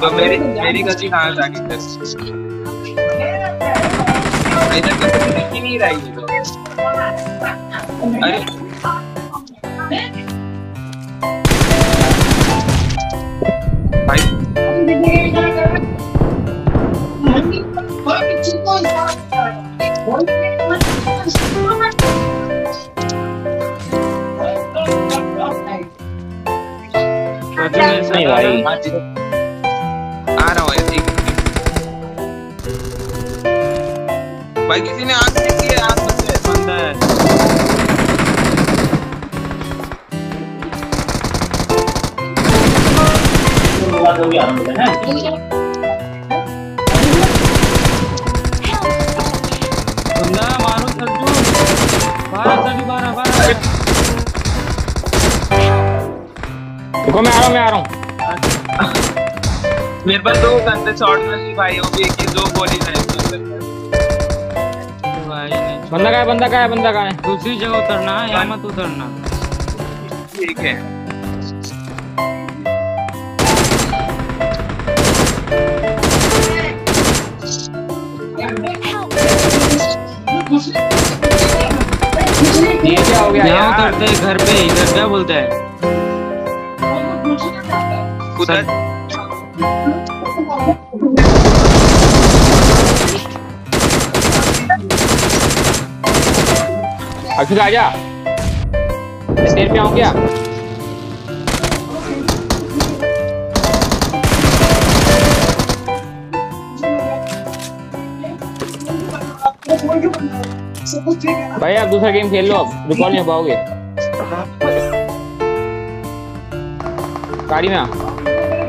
तो मेरी मेरी गति कहाँ जाके इधर तो दिख ही नहीं रही अरे भाई नहीं भाई आ रहा हूँ ऐसे ही भाई किसी ने आग नहीं की है आग बंद है है बंदा रुको मैं आ रहा हूँ मैं आ रहा हूँ। मेरे पास दो गन थे शॉर्ट में भी भाई वो भी एक ही दो गोली है। भाई बंदा का है बंदा का है बंदा का है? दूसरी जगह उतरना है यहाँ मत उतरना। ठीक है। ये क्या हो गया यहाँ उतरते घर पे इधर क्या बोलते हैं? उधर अक्षुत आ जा स्टेज पे आऊँ क्या? भाई, आप दूसरा गेम खेल लो अब। रिकॉर्ड नहीं हो पाओगे। आ।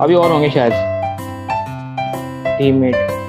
अभी और होंगे शायद। टीममेट